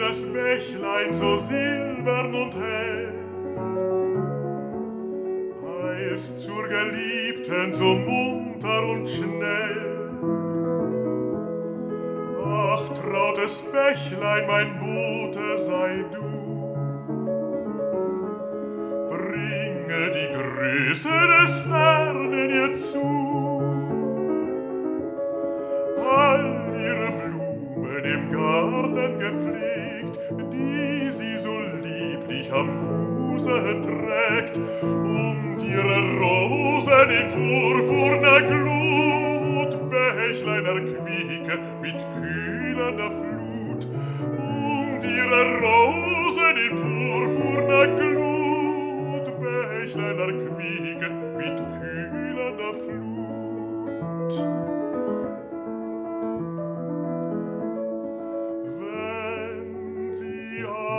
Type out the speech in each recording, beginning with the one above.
das Bächlein so silbern und hell. Eilst zur Geliebten so munter und schnell. Ach, trautes Bächlein, mein Bote sei du. Bringe die Grüße des Fernen ihr zu. im Garten gepflegt, die sie so lieblich am Busen trägt, und ihre Rosen in purpurner Glut, Bächlein erquieke mit kühlender Flut, und ihre Rosen in purpurner Glut,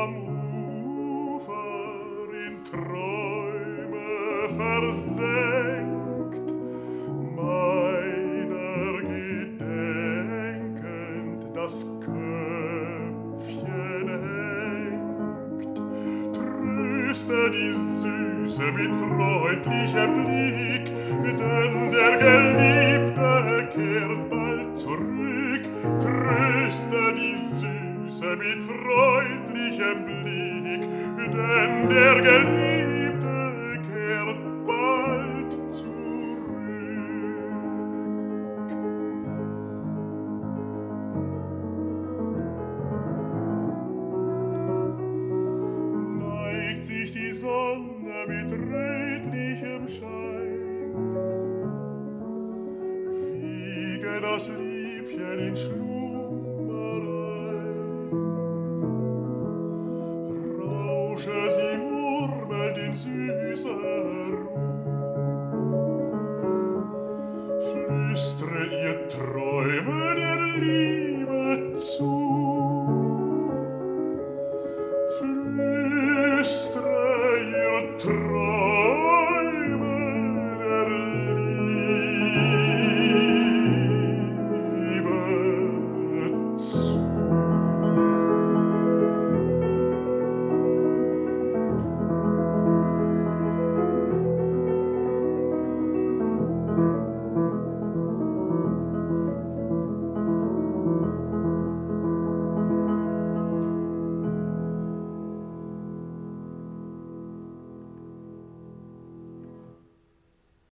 am Ufer in Träume versenkt, meiner gedenkend das Köpfchen hängt. Tröste die Süße mit freundlichem Blick, denn der Geliebte kehrt bald zurück, tröste grüße mit freundlichem Blick, denn der Geliebte kehrt bald zurück. Neigt sich die Sonne mit redlichem Schein, wiege das Liebchen in Schluss, flüstre ihr Träume der zu. Flüstre ihr Träume